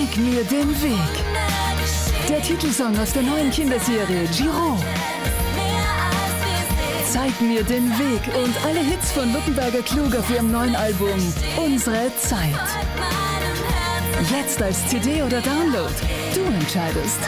Zeig mir den Weg. Der Titelsong aus der neuen Kinderserie Giro. Zeig mir den Weg und alle Hits von Württemberger Klug auf ihrem neuen Album Unsere Zeit. Jetzt als CD oder Download. Du entscheidest.